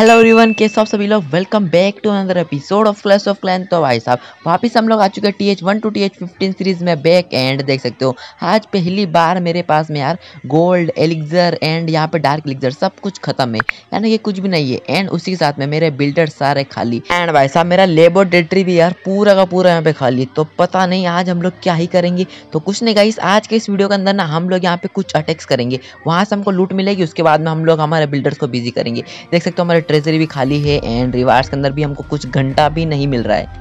Hello everyone के सब सभी लोग welcome back to another episode of Clash of Clan तो भाई साहब, वापस हम लोग आ चुके हैं T H one to T H fifteen series में बैक एंड देख सकते हो। आज पहली बार मेरे पास में यार गोल्ड एलिग्जर एंड यहाँ पे डार्क एलिग्जर सब कुछ खत्म है। यानी कि कुछ भी नहीं है। एंड उसी के साथ में मेरे बिल्डर सारे खाली। एंड भाई साहब, मेरा लेबोरेटरी भी यार पूरा का पूरा यहाँ पे खाली तो पता नहीं आज हम लोग क्या ही करेंगे। तो कुछ नहीं गाइस आज के इस वीडियो के अंदर ना हम लोग यहाँ पे कुछ अटैक्स करेंगे। वहाँ से हमको लूट मिलेगी, उसके बाद में हम लोग हमारे बिल्डर्स को बिज़ी करेंगे। देख सकते हो हमारे ट्रेजरी भी खाली है एंड रिवार्ड्स के अंदर भी हमको कुछ घंटा भी नहीं मिल रहा है।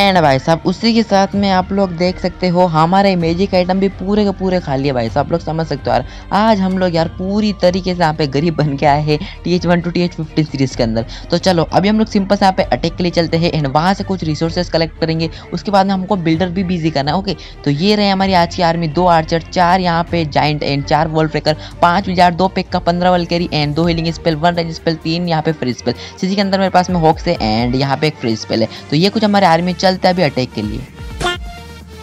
एंड भाई साहब, उसी के साथ में आप लोग देख सकते हो, हमारे मैजिक आइटम भी पूरे के पूरे खाली है भाई साहब। आप लोग समझ सकते हो यार। आज हम लोग यार पूरी तरीके से यहाँ पे गरीब बन के आए हैं T H one to T H fifteen series के अंदर। तो चलो, अभी हम लोग सिंपल से यहाँ पे अटैक के लिए चलते हैं एंड वहाँ से कुछ रिसोर्सेज कलेक्ट करेंगे। उसके बाद में हमको बिल्डर भी बिज़ी करना है ओके तो ये रहे हमारी आज की आर्मी दो आर्चर चार यहाँ पे जाइंट एंड चार वॉल ब्रेकर पाँच विजार दो पेक का पंद्रह वल कैरी एंड दो healing spell one range spell तीन यहाँ पे फ्री स्पेल सीसी के अंदर मेरे पास में हॉक्स है एंड यहाँ पे एक फ्री स्पेल है। तो ये कुछ हमारे आर्मी चलता हैं अभी अटैक के लिए।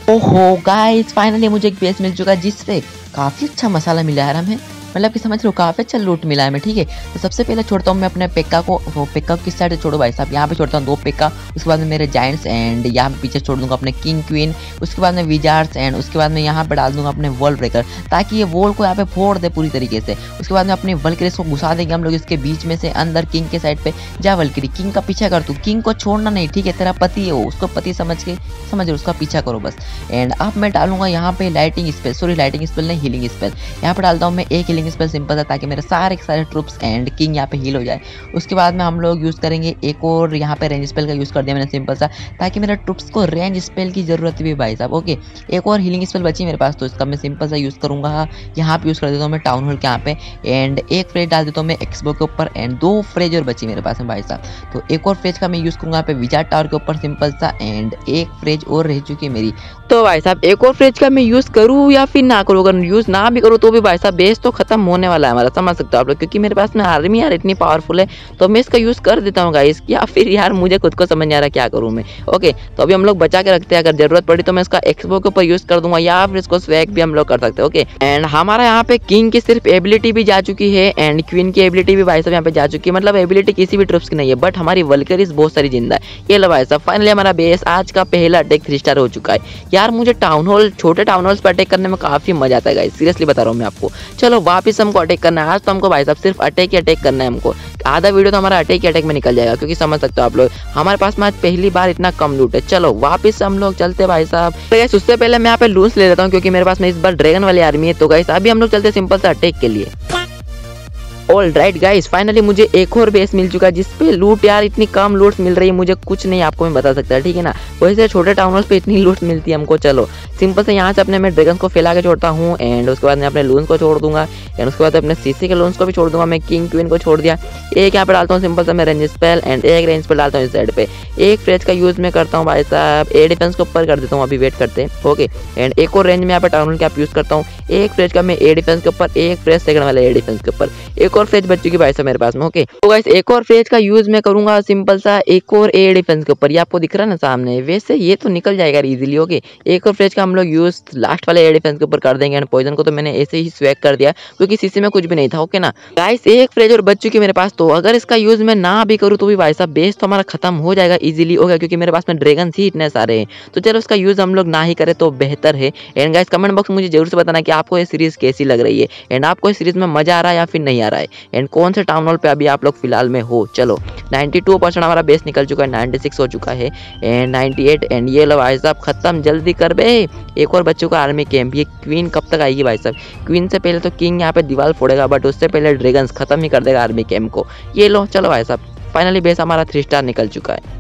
ओहो गाइस फाइनली मुझे एक बेस मिल चुका जिससे काफ़ी अच्छा मसाला मिला है हमें। मतलब कि समझ लो काफ़ी अच्छा लूट मिला है मैं ठीक है? तो सबसे पहले छोड़ता हूँ मैं अपने पेक्का को, वो पेक्का किस साइड छोड़ो भाई साहब? यहाँ पे छोड़ता हूँ दो पेक्का, उसके बाद में मेरे जाइंट्स एंड यहाँ पे पीछे छोड़ दूँगा अपने किंग क्वीन उसके बाद में विजार्स एंड उसके बाद में यहाँ पे डाल दूँगा अपने वॉल ब्रेकर ताकि ये वॉल को यहाँ पे फोड़ दे पूरी तरीके से। उसके बाद में अपने वलक्रेस को घुसा देंगे हम लोग इसके बीच में से, अंदर किंग के साइड पे। जा वलक्री किंग का पीछा कर तू किंग को छोड़ना नहीं, ठीक है? तेरा पति है वो, उसको पति समझ के, समझ उसका पीछा करो बस। एंड अब मैं डालूँगा यहाँ पे lighting spell sorry lighting spell नहीं हीलिंग स्पेल यहाँ पर डालता हूँ मैं एक हीलिंग स्पेल सिंपल था ताकि मेरे सारे के सारे ट्रुप्स एंड किंग यहाँ पे हील हो जाए। उसके बाद में हम लोग यूज़ करेंगे एक और यहाँ पे रेंज स्पेल का यूज़ कर दिया मैंने सिंपल सा, ताकि मेरे ट्रुप्स को रेंज स्पेल की ज़रूरत भी भाई साहब ओके एक और हीलिंग स्पेल बची मेरे पास तो इसका मैं सिंपल सा यूज़ करूँगा। यहाँ पे यूज़ कर देता हूँ मैं टाउन हॉल के यहाँ पे एंड एक फ्रेज डाल देता हूँ मैं एक्सबो के ऊपर एंड दो फ्रेज और बची मेरे पास में भाई साहब। तो एक और फ्रेज का मैं यूज़ करूँगा यहाँ पे विचार टावर के ऊपर सिंपल सा एंड एक फ्रेज और रह चुकी है मेरी। तो भाई साहब, एक और फ्रेज का मैं यूज़ करूँ या फिर ना करूँ? अगर यूज़ ना भी करूँ तो भी भाई साहब बेस तो खत्म होने वाला है हमारा, समझ सकते हो आप लोग? क्योंकि मेरे पास में आर्मी यार इतनी पावरफुल है तो मैं इसका यूज़ कर देता हूँ गाइस या फिर यार मुझे खुद को समझ नहीं आ रहा क्या करूँ मैं। ओके तो अभी हम लोग बचा के रखते हैं, अगर ज़रूरत पड़ी तो मैं इसका एक्सपो के ऊपर यूज़ कर दूँगा, या फिर इसको स्वैग भी हम लोग कर सकते हैं ओके एंड हमारा यहाँ पे किंग की सिर्फ़ एबिलिटी भी जा चुकी है एंड क्वीन की एबिलिटी भी भाई साहब यहाँ पे जा चुकी है। मतलब एबिलिटी किसी भी ट्रुप्स की नहीं है बट हमारी वलकरीज बहुत सारी ज़िंदा है। ये लो भाई साहब फाइनली हमारा बेस आज का पहला अटैक थ्री स्टार हो चुका है। यार मुझे टाउन हॉल छोटे टाउन हॉल्स पर अटैक करने में काफ़ी मज़ा आता है सीरियसली बता रहा हूँ मैं आपको। चलो वापस हमको अटैक करना है। आज तो हमको भाई साहब सिर्फ़ अटैक ही अटैक करना है हमको। आधा वीडियो तो हमारा अटैक ही अटैक में निकल जाएगा, क्योंकि समझ सकते हो आप लोग। हमारे पास में आज पहली बार इतना कम लूट है। चलो, वापस हम लोग चलते भाई साहब। तो गैस उससे पहले मैं यहाँ पे लूज ले लेता हूँ, क्योंकि मेरे पास में इस बार ड्रैगन वाली आर्मी है। तो गैस अभी हम लोग चलते सिंपल से अटैक के लिए। ऑल राइट गाइस फाइनली मुझे एक और बेस मिल चुका है जिसपे लूट यार, इतनी कम लूट मिल रही है, मुझे कुछ नहीं आपको मैं बता सकता, ठीक है ना? वैसे छोटे टाउन पे इतनी लूट मिलती है हमको, चलो। सिंपल से यहाँ से अपने मैं ड्रैगन को फैला के छोड़ता हूँ एंड उसके बाद मैं अपने लून्स को छोड़ दूँगा एंड उसके बाद अपने सीसी के लून्स को भी छोड़ दूँगा, मैं किंग क्वीन को छोड़ दिया। एक यहाँ पे डालता हूँ सिंपल सा मैं रेंज स्पेल एंड एक रेंज स्पेल डालता हूँ इस साइड पे। एक फ्रेज का यूज़ मैं करता हूँ भाई साहब ए डिफेंस के ऊपर कर देता हूँ, अभी वेट करते हैं ओके एंड एक और रेंज में यहाँ पे टाउन कैप यूज़ करता हूँ। एक फ्रेज का मैं ए डिफेंस के ऊपर, एक फ्रेज सेकंड वाले ए डिफेंस के ऊपर। एक और फ्रेज बच चुकी भाई साहब मेरे पास में ओके तो गाइस एक और फ्रेज का यूज़ मैं करूँगा सिंपल सा, एक और ए डिफेंस के ऊपर। ये आपको दिख रहा है ना सामने? वैसे ये तो निकल जाएगा इजीली ओके एक और फ्रेज का हम लोग यूज़ लास्ट वाले ए डिफेंस के ऊपर कर देंगे एंड पॉइजन को तो मैंने ऐसे ही स्वैग कर दिया, क्योंकि सीसी में कुछ भी नहीं था ओके ना? गाइस एक फ्रेज और बच चुकी मेरे पास तो अगर इसका यूज़ मैं ना भी करूँ तो भी भाई साहब बेस तो हमारा खत्म हो जाएगा इजिली होगा क्योंकि मेरे पास में ड्रैगन ही इतने सारे हैं। तो चलो उसका यूज़ हम लोग ना ही करें तो बेहतर है। एंड गाइस कमेंट बॉक्स मुझे ज़रूर से बताना कि आपको ये सीरीज़ कैसी लग रही है। एंड आपको इस सीरीज़ में मज़ा आ रहा है या फिर नहीं आ रहा है। एंड कौन से टाउन हॉल पे अभी आप लोग फ़िलहाल में हो? चलो 92 परसेंट हमारा बेस निकल चुका है 96 हो चुका है। एंड 98 एंड ये लो भाई साहब, खत्म, जल्दी कर बे। एक और बच्चों का आर्मी कैंप ये क्वीन कब तक आएगी भाई साहब? क्वीन से पहले तो किंग यहाँ पे दीवार फोड़ेगा बट उससे पहले ड्रैगन्स खत्म ही कर देगा आर्मी कैंप को। ये लो, चलो भाई साहब फाइनली बेस हमारा थ्री स्टार निकल चुका है।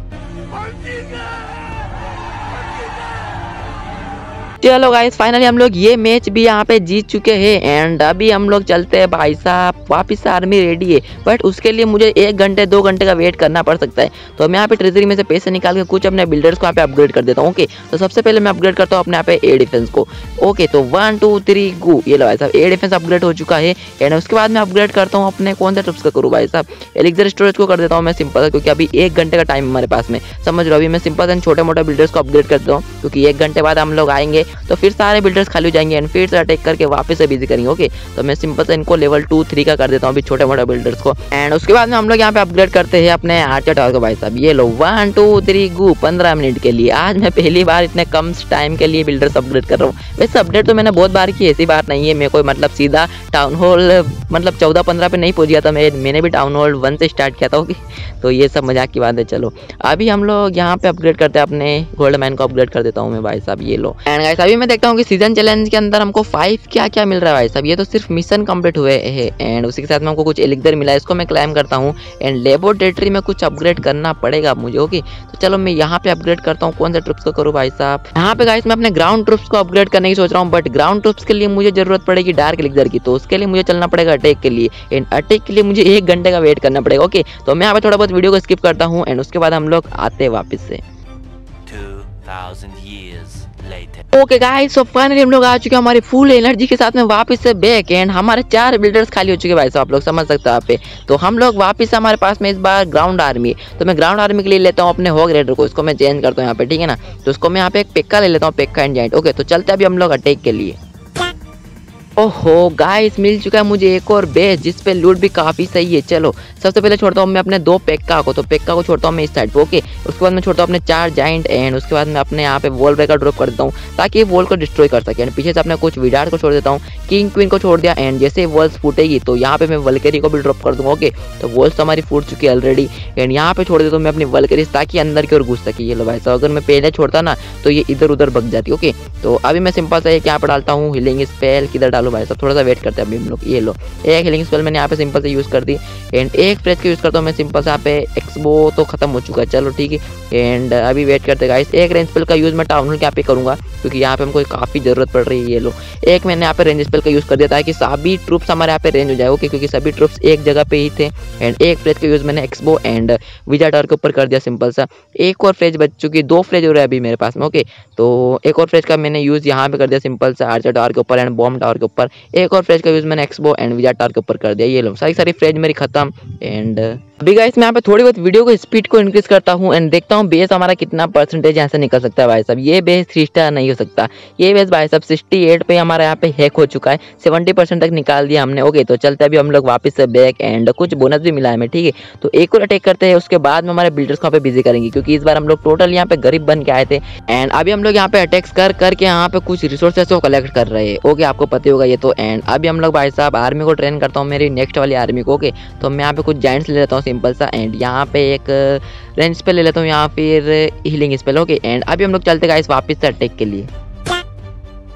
चलो गाइस फाइनली हम लोग ये मैच भी यहाँ पे जीत चुके हैं एंड अभी हम लोग चलते हैं भाई साहब, वापस आर्मी रेडी है। बट उसके लिए मुझे एक घंटे, दो घंटे का वेट करना पड़ सकता है। तो मैं यहाँ पे ट्रेजरी में से पैसे निकाल के कुछ अपने बिल्डर्स को यहाँ पे अपग्रेड कर देता हूँ ओके तो सबसे पहले मैं अपग्रेड करता हूँ अपने यहाँ पे ए डिफेंस को। ओके तो वन टू थ्री गो ये लो भाई साहब ए डिफेंस अपग्रेड हो चुका है एंड उसके बाद मैं अपग्रेड करता हूँ अपने कौन से ट्रिप्स का करूँ भाई साहब? एलिक्सर स्टोरेज को कर देता हूँ मैं सिंपल क्योंकि अभी एक घंटे का टाइम हमारे पास में। समझ लो अभी मैं सिंपल एंड छोटे मोटे बिल्डर्स को अपग्रेड करता हूँ, क्योंकि एक घंटे बाद हम लोग आएँगे। तो फिर सारे बिल्डर्स खाली हो जाएँगे एंड फिर से अटैक करके वापस से बिज़ी करेंगे ओके तो मैं सिंपल से इनको लेवल टू थ्री का कर देता हूँ अभी छोटे मोटे बिल्डर्स को। एंड उसके बाद में हम लोग यहाँ पे अपग्रेड करते हैं अपने आर्चर टावर को, भाई साहब। ये लो वन टू थ्री गु पंद्रह मिनट के लिए। आज मैं पहली बार इतने कम टाइम के लिए बिल्डर्स अपग्रेड कर रहा हूँ। वैसे अपडेट तो मैंने बहुत बार की ऐसी बात नहीं है। मैं कोई मतलब सीधा टाउन हॉल मतलब चौदह, पंद्रह पे नहीं पहुँच गया था मैं। मैंने भी टाउन हॉल वन से स्टार्ट किया था ओके तो ये सब मज़ाक की बात है, चलो। अभी हम लोग यहाँ पे अपग्रेड करते हैं, अपने गोल्ड मैन को अपग्रेड कर देता हूँ मैं, भाई साहब, ये लो। एंड गाइस अभी मैं देखता हूँ कि सीज़न चैलेंज के अंदर हमको फाइव क्या क्या मिल रहा है भाई साहब। ये तो सिर्फ़ मिशन कंप्लीट हुए हैं एंड उसी के साथ में हमको कुछ एलिक्सर मिला है, इसको मैं क्लाइम करता हूँ एंड लेबोरेटरी में कुछ अपग्रेड करना पड़ेगा मुझे ओके तो चलो मैं यहाँ पे अपग्रेड करता हूँ, कौन से ट्रिप्स को करूँ भाई साहब? यहाँ पे गाइस मैं अपने ग्राउंड ट्रिप्स को अपग्रेड करने की सोच रहा हूँ बट ग्राउंड ट्रिप्स के लिए मुझे ज़रूरत पड़ेगी डार्क एलिक्सर की तो उसके लिए मुझे चलना पड़ेगा अटैक के लिए एंड अटैक के लिए मुझे एक घंटे का वेट करना पड़ेगा ओके तो मैं यहाँ पे थोड़ा बहुत वीडियो को स्किप करता हूँ एंड उसके बाद हम लोग आते हैं वापस से। 2000 years. Okay guys so finally हम लोग आ चुके हैं हमारे फुल एनर्जी के साथ में वापस से बैक एंड हमारे चार बिल्डर्स खाली हो चुके हैं भाई साहब, आप लोग समझ सकते हो आप पे। तो हम लोग वापस हमारे पास में इस बार ग्राउंड आर्मी तो मैं ग्राउंड आर्मी के लिए लेता हूँ अपने हॉग रेडर को, इसको मैं चेंज करता हूँ यहाँ पे, ठीक है ना? तो उसको मैं यहाँ पे एक पिक्का ले लेता हूँ पेक्का एंड जाइंट ओके तो चलते अभी हम लोग अटैक के लिए। ओहो गाइस मिल चुका है मुझे एक और बेस जिस पे लूट भी काफ़ी सही है। चलो, सबसे पहले छोड़ता हूँ मैं अपने दो पेक्का को तो पेक्का को छोड़ता हूँ मैं इस साइड पे ओके उसके बाद मैं छोड़ता हूँ अपने चार जाइंट एंड उसके बाद मैं अपने यहाँ पे वॉल ब्रेकर ड्रॉप कर देता हूँ, ताकि वॉल को डिस्ट्रॉय कर सके। एंड पीछे से अपने कुछ विडार को छोड़ देता हूँ किंग क्वीन को छोड़ दिया एंड जैसे वॉल्स फूटेगी तो यहाँ पे मैं वलकेरी को भी ड्रॉप कर दूँगा ओके तो वॉल्स तो हमारी फूट चुकी है ऑलरेडी एंड यहाँ पे छोड़ देता हूँ मैं अपनी वलकेरी ताकि अंदर की ओर घुस सके ये लो भाई साहब। अगर मैं पहले छोड़ता ना तो ये इधर उधर भग जाती ओके तो अभी मैं सिंपल सा एक यहाँ पे डालता हूँ हिलिंग स्पेल किधर डालू? भाई साहब थोड़ा सा वेट करते हैं अभी हम लोग। ये लो। एक हिलिंग स्पेल मैंने यहाँ पे सिंपल से यूज़ कर दी। एंड एक फ्रेज का यूज़ करता हूँ मैं सिंपल से, यहाँ पे एक्सबो तो खत्म हो चुका है। चलो, ठीक है। एंड अभी वेट करते गाइस एक रेंज स्पेल का यूज़ मैं टाउन हॉल यहाँ पे करूँगा, क्योंकि यहाँ पे हमको काफ़ी ज़रूरत पड़ रही है ये लो। एक मैंने यहाँ पे रेंज स्पेल का यूज़ कर दिया, ताकि सभी ट्रूप्स हमारे यहाँ पे रेंज हो जाए ओके क्योंकि सभी ट्रूप्स एक जगह पे ही थे। एंड एक फ्रेज का यूज़ मैंने एक्सबो एंड विजा टावर के ऊपर कर दिया सिंपल सा। एक और फ्रेज बच चुकी, दो फ्रेज हो रहा है अभी मेरे पास में ओके तो एक और फ्रेज का मैंने यूज़ यहाँ पे कर दिया सिंपल सा आर्चर टावर के ऊपर एंड बॉम्ब टावर के ऊपर। एक और फ्रेज का यूज़ मैंने एक्सबो एंड विजा टावर के ऊपर कर दिया, ये लो। सारी सारी फ्रेज मेरी खत्म एंड अभी गाइस मैं यहाँ पे थोड़ी बहुत वीडियो को स्पीड को इंक्रीज करता हूँ एंड देखता हूँ बेस हमारा कितना परसेंटेज यहाँ से निकल सकता है भाई साहब। ये बेस थ्री स्टार नहीं हो सकता। ये बेस भाई साहब सिक्सटी एट पे हमारा यहाँ पे हैक हो चुका है। सेवेंटी परसेंट तक निकाल दिया हमने। ओके तो चलते अभी हम लोग वापस से बैक एंड कुछ बोनस भी मिला हमें, ठीक है? तो एक और अटैक करते हैं, उसके बाद में हमारे बिल्डर्स को यहाँ पे बिज़ी करेंगे, क्योंकि इस बार हम लोग टोटल यहाँ पे गरीब बन के आए थे। एंड अभी हम लोग यहाँ पे अटैक्स कर, करके यहाँ पे कुछ रिसोर्सेस को कलेक्ट कर रहे हैं। ओके आपको पता होगा ये तो एंड अभी हम लोग भाई साहब आर्मी को ट्रेन करता हूँ मेरी नेक्स्ट वाली आर्मी को ओके तो मैं यहाँ पे कुछ जाइंट्स ले लेता हूँ सिंपल सा एंड यहाँ पे एक रेंज पे ले लेता हूँ, यहाँ फिर हीलिंग स्पेल ओके एंड अभी हम लोग चलते गाइस वापस से अटैक के लिए.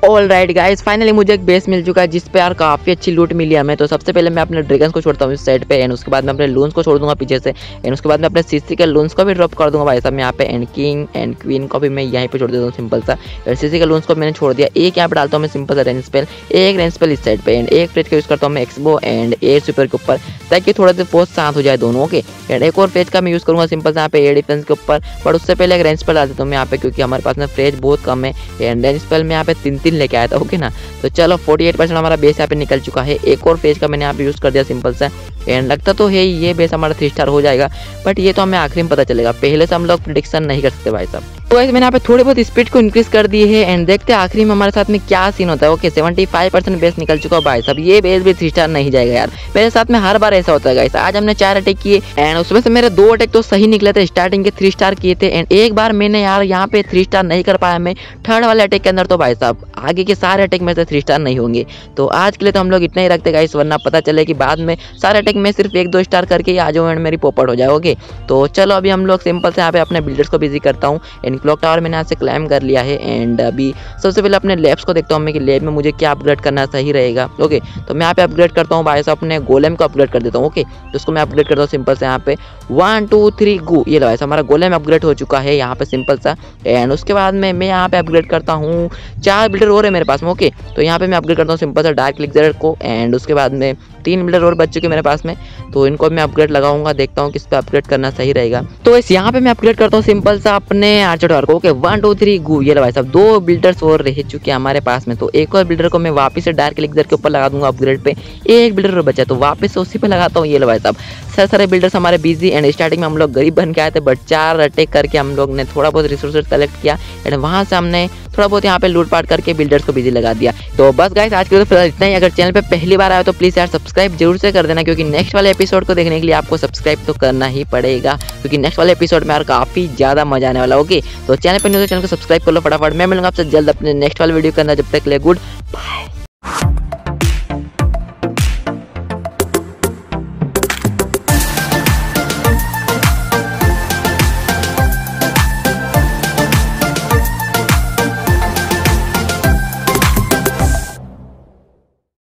ऑल राइट गाइज़ फाइनली मुझे एक बेस मिल चुका है जिस पे यार काफ़ी अच्छी लूट मिली हमें। तो सबसे पहले मैं अपने ड्रैगन्स को छोड़ता हूँ इस साइड पे एंड उसके बाद मैं अपने लून्स को छोड़ दूँगा पीछे से। एंड उसके बाद मैं अपने सीसी के लून्स को भी ड्रॉप कर दूँगा भाई साहब। मैं यहाँ पे एंड किंग एंड क्वीन को भी मैं यहीं पे छोड़ देता हूँ सिंपल सा। एंड सीसी के लून्स को मैंने छोड़ दिया। एक यहाँ पे डालता हूँ मैं सिंपल सा रेंज स्पेल एक रेंज स्पेल इस साइड पे। एंड एक फ्रेज का यूज़ करता हूँ मैं एक्सबो एंड एयर सुपर के ऊपर। ताकि थोड़ा देर बहुत शांत हो जाए दोनों ओके एंड एक और फ्रेज का मैं यूज़ करूँगा सिंपल सा यहाँ पे एयर डिफेंस के ऊपर। बट उससे पहले एक रेंज स्पेल डाल देता हूँ यहाँ पे, क्योंकि हमारे पास में फ्रेज बहुत कम है। एंड रेंज स्पेल मैं यहाँ पे तीन तीन लेके आया था ओके ना? तो चलो 48 परसेंट हमारा बेस यहाँ पे निकल चुका है। एक और पेज का मैंने यहाँ पे यूज़ कर दिया सिंपल सा। एंड लगता तो है ये बेस हमारा थ्री स्टार हो जाएगा। बट ये तो हमें आखिरी में पता चलेगा। पहले से हम लोग प्रिडिक्शन नहीं कर सकते भाई साहब। तो वैसे मैंने यहाँ पे थोड़ी बहुत स्पीड को इंक्रीज कर दी है एंड देखते हैं आखिरी में हमारे साथ में क्या सीन होता है। Okay seventy five percent base निकल चुका है भाई साहब। ये बेस भी थ्री स्टार नहीं जाएगा यार। मेरे साथ में हर बार ऐसा होता है गाइस आज हमने चार अटैक किए एंड उसमें से मेरे दो अटैक तो सही निकले थे। स्टार्टिंग के थ्री स्टार किए थे एंड एक बार मैंने यार यहाँ पे थ्री स्टार नहीं कर पाया मैं। थर्ड वाले अटैक के अंदर तो भाई साहब, आगे के सारे अटैक में से थ्री स्टार नहीं होंगे। तो आज के लिए तो हम लोग इतना ही रखते गाइस वरना पता चले कि बाद में सारे अटैक में सिर्फ़ एक दो स्टार करके आज मेरी पोपट हो जाए। ओके तो चलो अभी हम लोग सिंपल से यहाँ पे अपने बिल्डर्स को बिज़ी करता हूँ क्लॉक टावर मैंने यहाँ से क्लाइम कर लिया है एंड अभी सबसे पहले अपने लैब्स को देखता हूँ मैं कि लैब में मुझे क्या अपग्रेड करना सही रहेगा। ओके तो मैं यहाँ पे अपग्रेड करता हूँ भाई साहब, अपने गोलेम को अपग्रेड कर देता हूँ। ओके तो उसको मैं अपग्रेड करता हूँ सिंपल से यहाँ पे। वन टू थ्री गो ये भाई साहब, हमारा गोलेम अपग्रेड हो चुका है यहाँ पे सिंपल सा। एंड उसके बाद में मैं यहाँ पे अपग्रेड करता हूँ। चार बिल्डर और है मेरे पास में ओके तो यहाँ पे मैं अपग्रेड करता हूँ सिंपल सा डार्क लिक्जर को। एंड उसके बाद में तीन बिल्डर और बच चुके मेरे पास में। तो इनको मैं अपग्रेड लगाऊँगा, देखता हूँ किस पे अपग्रेड करना सही रहेगा। तो इस यहाँ पे मैं अपग्रेड करता हूँ सिंपल सा अपने archer network okay one two three go, ये भाई साहब, दो बिल्डर्स और रह चुके हैं हमारे पास में तो एक और बिल्डर को मैं वापस से डायरेक्ट क्लिक करके ऊपर लगा दूँगा अपग्रेड पे, एक बिल्डर और बचा तो वापस उसी पे लगाता हूँ, ये भाई साहब। सारे सारे बिल्डर्स हमारे बिज़ी एंड स्टार्टिंग में हम लोग गरीब बन के आए थे बट चार अटैक करके हम लोग ने थोड़ा बहुत रिसोर्सेज कलेक्ट किया एंड वहाँ से हमने थोड़ा बहुत यहाँ पे लूटपाट करके बिल्डर्स को बिज़ी लगा दिया। तो बस गाइस आज के लिए फ़िलहाल इतना ही। अगर चैनल पे पहली बार आया तो प्लीज़ यार सब्सक्राइब ज़रूर से कर देना, क्योंकि नेक्स्ट वाले एपिसोड को देखने के लिए आपको सब्सक्राइब तो करना ही पड़ेगा, क्योंकि नेक्स्ट वाले एपिसोड में यार काफ़ी ज़्यादा मज़ा आने वाला ओके तो चैनल पर नहीं तो चैनल को सब्सक्राइब कर लो फटाफट। मैं मिलूँगा आपसे जल्द अपने नेक्स्ट वाले वीडियो के अंदर। जब तक ले गुड बाय।